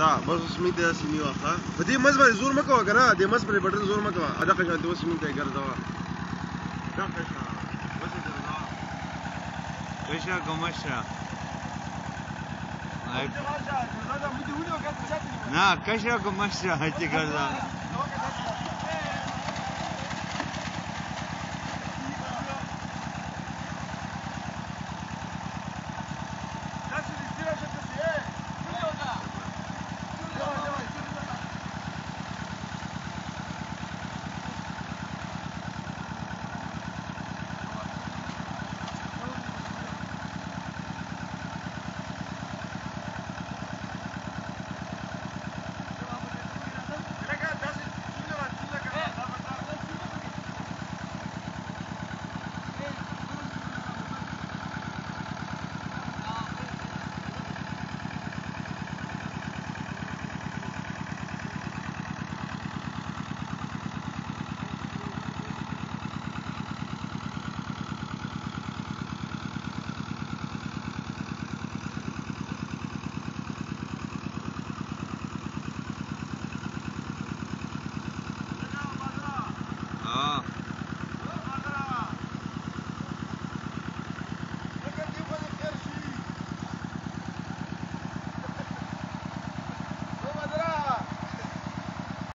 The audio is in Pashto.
دا بس سمې ته سمې واخا په دې مز باندې زور مکو کنه دې مز پر بټن زور مکو ادا که ته سمې ته ګرځاوه دا کښه بس دې دا کښه ګمشه نه کښه ګمشه هتي ګرځاوه